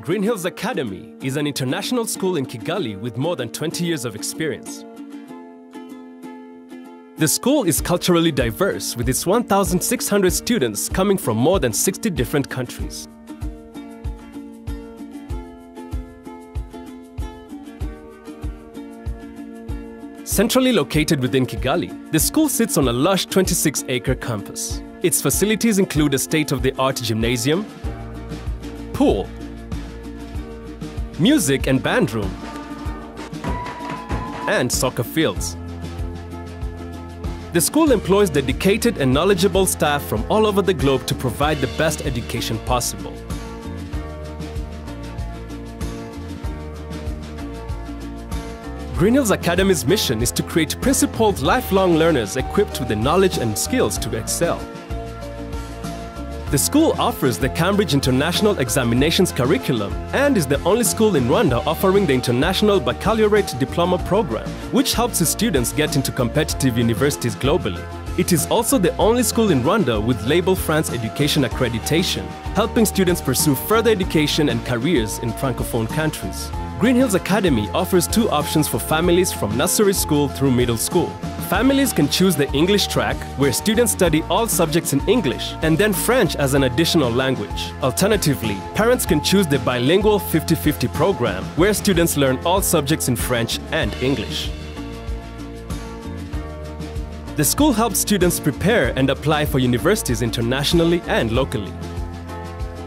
Green Hills Academy is an international school in Kigali with more than 20 years of experience. The school is culturally diverse with its 1,600 students coming from more than 60 different countries. Centrally located within Kigali, the school sits on a lush 26-acre campus. Its facilities include a state-of-the-art gymnasium, pool, music and band room, and soccer fields. The school employs dedicated and knowledgeable staff from all over the globe to provide the best education possible. Green Hills Academy's mission is to create principled lifelong learners equipped with the knowledge and skills to excel. The school offers the Cambridge International Examinations curriculum and is the only school in Rwanda offering the International Baccalaureate Diploma program, which helps students get into competitive universities globally. It is also the only school in Rwanda with Label France Education Accreditation, helping students pursue further education and careers in Francophone countries. Green Hills Academy offers two options for families from nursery school through middle school. Families can choose the English track, where students study all subjects in English, and then French as an additional language. Alternatively, parents can choose the bilingual 50-50 program, where students learn all subjects in French and English. The school helps students prepare and apply for universities internationally and locally.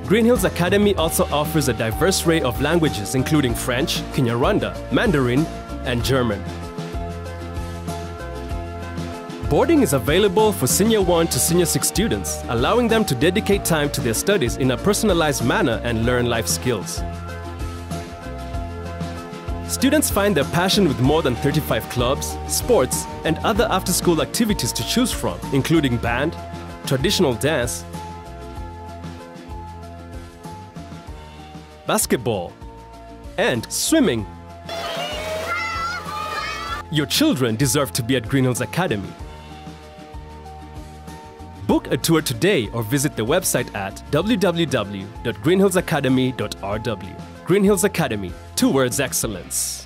Green Hills Academy also offers a diverse array of languages including French, Kinyarwanda, Mandarin, and German. Boarding is available for Senior 1 to Senior 6 students, allowing them to dedicate time to their studies in a personalized manner and learn life skills. Students find their passion with more than 35 clubs, sports, and other after-school activities to choose from, including band, traditional dance, basketball, and swimming. Your children deserve to be at Green Hills Academy. Book a tour today or visit the website at www.greenhillsacademy.rw. Green Hills Academy, towards excellence.